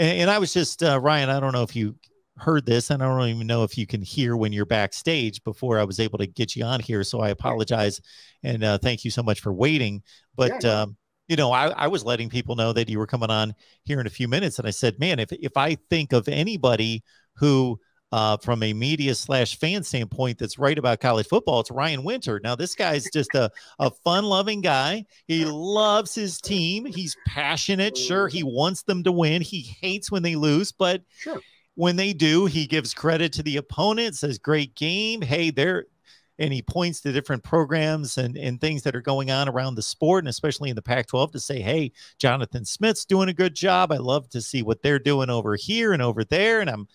And, and I was just uh, Ryan. I don't know if you heard this, and I don't even know if you can hear when you're backstage. Before I was able to get you on here, so I apologize and uh, thank you so much for waiting. But yeah, um, you know, I, I was letting people know that you were coming on here in a few minutes, and I said, man, if if I think of anybody who uh, from a media slash fan standpoint that's right about college football, it's Ryan Winter. Now, this guy's just a, a fun loving guy. He loves his team. He's passionate. Sure, he wants them to win. He hates when they lose, but sure. when they do, he gives credit to the opponent, says, great game. Hey, they're, and he points to different programs and, and things that are going on around the sport and especially in the Pac 12 to say, hey, Jonathan Smith's doing a good job. I love to see what they're doing over here and over there. And I'm,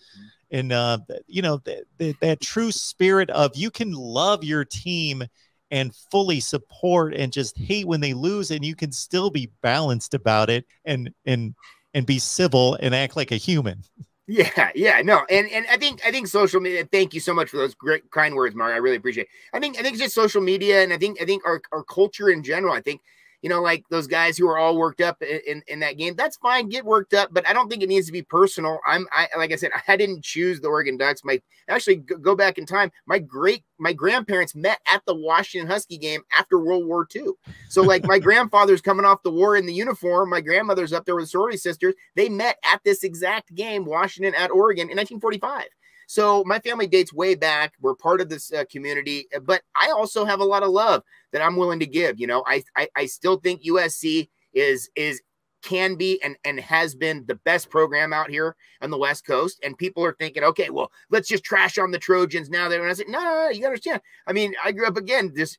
and uh, you know th- th- that true spirit of you can love your team and fully support and just hate when they lose and you can still be balanced about it and and and be civil and act like a human yeah yeah no and and i think i think social media thank you so much for those great kind words mark i really appreciate it. i think i think just social media and i think i think our, our culture in general i think you know, like those guys who are all worked up in, in, in, that game. That's fine, get worked up, but I don't think it needs to be personal. I'm, I like I said, I didn't choose the Oregon Ducks. My actually go back in time. My great my grandparents met at the Washington Husky game after World War II. So like my grandfather's coming off the war in the uniform. My grandmother's up there with sorority sisters. They met at this exact game, Washington at Oregon in 1945. So my family dates way back. We're part of this uh, community, uh, but I also have a lot of love that I'm willing to give. You know, I, I I still think USC is is can be and and has been the best program out here on the West Coast. And people are thinking, okay, well, let's just trash on the Trojans now. That I said, no, no, no, you understand. I mean, I grew up again. This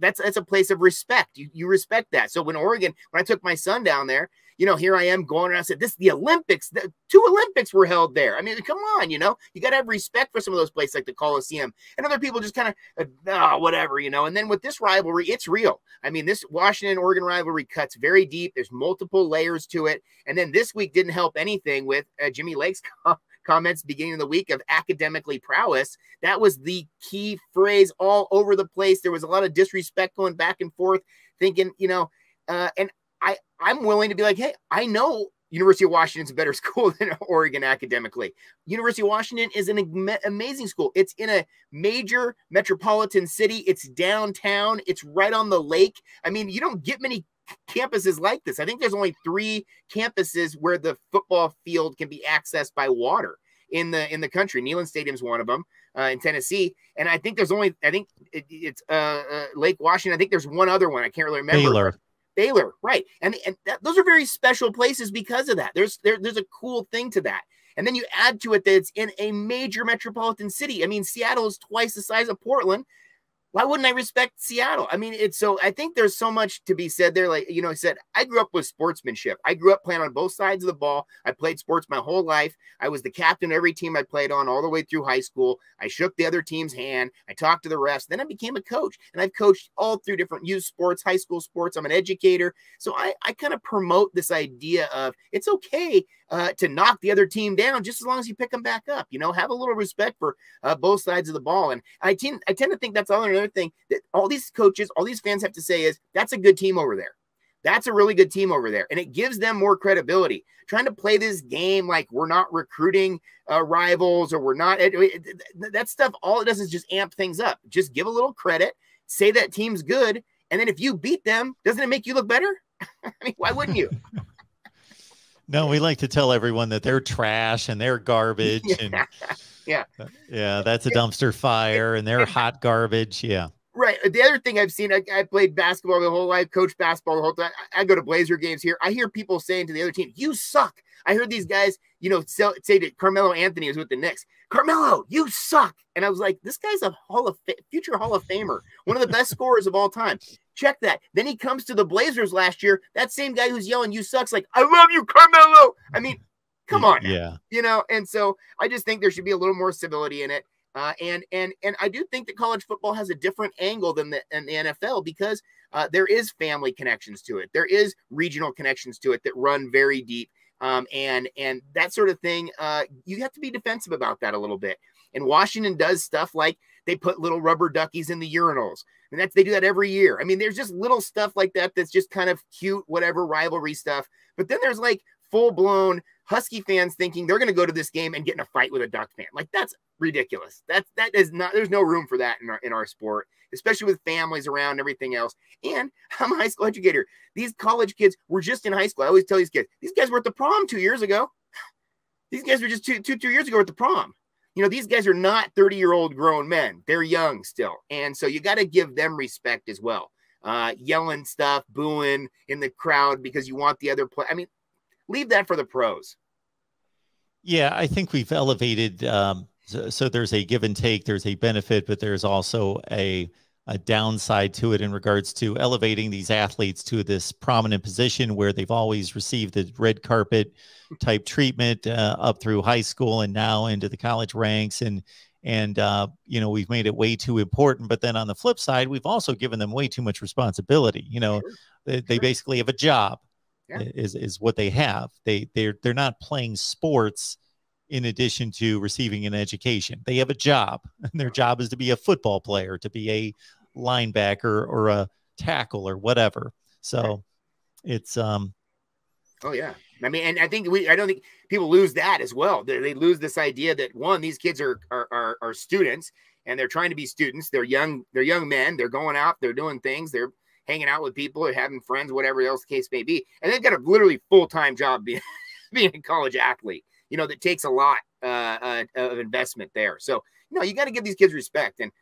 that's that's a place of respect. You you respect that. So when Oregon, when I took my son down there, you know, here I am going around. I said, this is the Olympics. The, two Olympics were held there. I mean, come on, you know, you got to have respect for some of those places like the Coliseum. And other people just kind of, uh, oh, whatever, you know. And then with this rivalry, it's real. I mean, this Washington Oregon rivalry cuts very deep. There's multiple layers to it. And then this week didn't help anything with uh, Jimmy Lake's comments beginning of the week of academically prowess. That was the key phrase all over the place. There was a lot of disrespect going back and forth, thinking, you know, uh, and I I'm willing to be like, hey, I know University of Washington's a better school than Oregon academically. University of Washington is an amazing school. It's in a major metropolitan city. It's downtown. It's right on the lake. I mean, you don't get many campuses like this. I think there's only three campuses where the football field can be accessed by water in the in the country. Neyland Stadium's one of them uh, in Tennessee, and I think there's only I think it, it's uh, uh, Lake Washington. I think there's one other one. I can't really remember. Baylor. Baylor, right? And and that, those are very special places because of that. There's there, there's a cool thing to that. And then you add to it that it's in a major metropolitan city. I mean, Seattle is twice the size of Portland why wouldn't I respect Seattle? I mean, it's so I think there's so much to be said there. Like, you know, I said, I grew up with sportsmanship. I grew up playing on both sides of the ball. I played sports my whole life. I was the captain of every team I played on all the way through high school. I shook the other team's hand. I talked to the rest. Then I became a coach and I've coached all through different youth sports, high school sports. I'm an educator. So I, I kind of promote this idea of it's okay uh, to knock the other team down just as long as you pick them back up. You know, have a little respect for uh, both sides of the ball. And I tend, I tend to think that's another thing that all these coaches, all these fans have to say is that's a good team over there. That's a really good team over there. And it gives them more credibility. Trying to play this game like we're not recruiting uh, rivals or we're not, it, it, that stuff, all it does is just amp things up. Just give a little credit, say that team's good. And then if you beat them, doesn't it make you look better? I mean, why wouldn't you? No, we like to tell everyone that they're trash and they're garbage yeah. and yeah, yeah, that's a dumpster fire and they're hot garbage. Yeah. Right. The other thing I've seen, I, I played basketball the whole life, coached basketball the whole time. I, I, go to Blazer games here. I hear people saying to the other team, "You suck." I heard these guys, you know, say, say to Carmelo Anthony was with the Knicks, "Carmelo, you suck," and I was like, "This guy's a Hall of future Hall of Famer, one of the best scorers of all time." Check that. Then he comes to the Blazers last year. That same guy who's yelling, "You suck's," like, "I love you, Carmelo." I mean, come on, yeah, you know. And so I just think there should be a little more civility in it. Uh, and and and I do think that college football has a different angle than the, than the NFL because uh, there is family connections to it. There is regional connections to it that run very deep. Um, and and that sort of thing. Uh, you have to be defensive about that a little bit. And Washington does stuff like they put little rubber duckies in the urinals, and that's they do that every year. I mean, there's just little stuff like that that's just kind of cute, whatever rivalry stuff. But then there's like full blown Husky fans thinking they're going to go to this game and get in a fight with a Duck fan. Like that's ridiculous. That's that is not. There's no room for that in our in our sport, especially with families around and everything else. And I'm a high school educator. These college kids were just in high school. I always tell these kids, these guys were at the prom two years ago. These guys were just two, two, two years ago at the prom. You know, these guys are not 30 year old grown men. They're young still. And so you got to give them respect as well. Uh, yelling stuff, booing in the crowd because you want the other play. I mean, leave that for the pros. Yeah, I think we've elevated. Um, so, so, there's a give and take. There's a benefit, but there's also a a downside to it in regards to elevating these athletes to this prominent position where they've always received the red carpet type treatment uh, up through high school and now into the college ranks and and uh, you know we've made it way too important but then on the flip side we've also given them way too much responsibility you know sure. they, they basically have a job is is what they have they they're they're not playing sports in addition to receiving an education. They have a job, and their job is to be a football player, to be a linebacker or a tackle or whatever. So it's um oh yeah. I mean, and I think we I don't think people lose that as well. They, they lose this idea that one, these kids are, are are are students and they're trying to be students. They're young, they're young men, they're going out, they're doing things, they're hanging out with people or having friends, whatever else the case may be. And they've got a literally full-time job being being a college athlete you know, that takes a lot uh, uh, of investment there. So, you know, you got to give these kids respect. And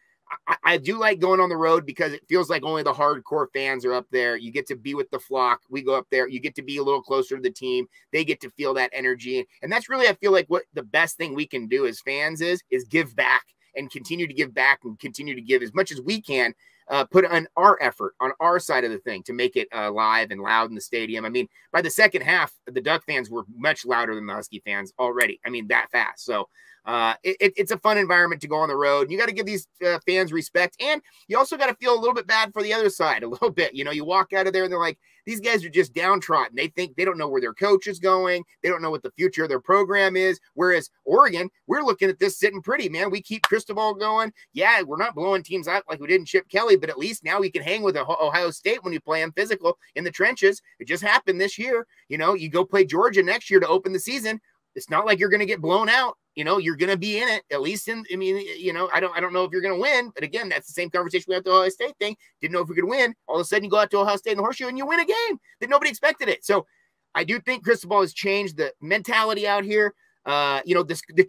I, I, do like going on the road because it feels like only the hardcore fans are up there. You get to be with the flock. We go up there. You get to be a little closer to the team. They get to feel that energy. And that's really, I feel like what the best thing we can do as fans is, is give back and continue to give back and continue to give as much as we can uh, put on our effort on our side of the thing to make it uh, live and loud in the stadium. I mean, by the second half, the Duck fans were much louder than the Husky fans already. I mean, that fast. So uh, it, it's a fun environment to go on the road. You got to give these uh, fans respect, and you also got to feel a little bit bad for the other side a little bit. You know, you walk out of there and they're like, these guys are just downtrodden. They think they don't know where their coach is going. They don't know what the future of their program is. Whereas Oregon, we're looking at this sitting pretty, man. We keep Cristobal going. Yeah, we're not blowing teams out like we did in Chip Kelly, but at least now we can hang with Ohio State when you play them physical in the trenches. It just happened this year. You know, you go play Georgia next year to open the season. It's not like you're going to get blown out you know, you're going to be in it at least in, I mean, you know, I don't, I don't know if you're going to win, but again, that's the same conversation we had the Ohio State thing. Didn't know if we could win. All of a sudden you go out to Ohio State in the horseshoe and you win a game that nobody expected it. So I do think Cristobal has changed the mentality out here. Uh, you know, this the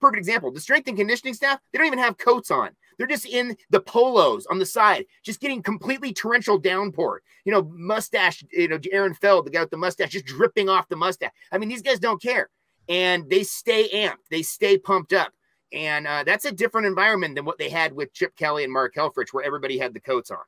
perfect example. The strength and conditioning staff, they don't even have coats on. They're just in the polos on the side, just getting completely torrential downpour. You know, mustache, you know, Aaron Feld, the guy with the mustache, just dripping off the mustache. I mean, these guys don't care and they stay amped, they stay pumped up. And uh, that's a different environment than what they had with Chip Kelly and Mark Helfrich, where everybody had the coats on.